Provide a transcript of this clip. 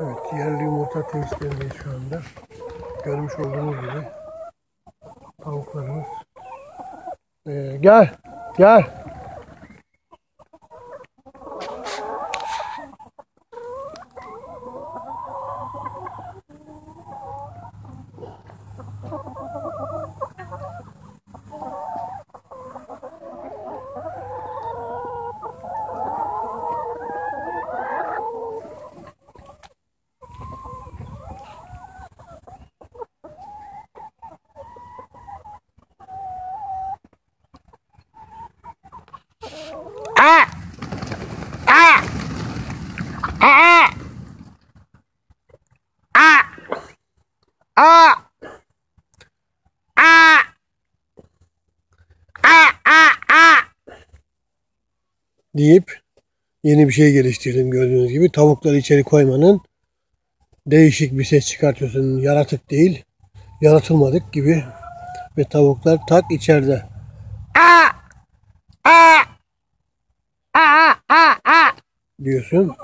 Evet, yerli yumurta tesislerindeyiz şu anda. Görmüş olduğunuz gibi tavuklarımız. Ee, gel, gel. Ah! Ah! Ah! Ah! Ah! Ah! Ah! Ah! Ah! deyip yeni bir şey geliştirdim gördüğünüz gibi. Tavukları içeri koymanın değişik bir ses çıkartıyorsun. Yaratık değil, yaratılmadık gibi. Ve tavuklar tak içeride. Ah! Diyorsun.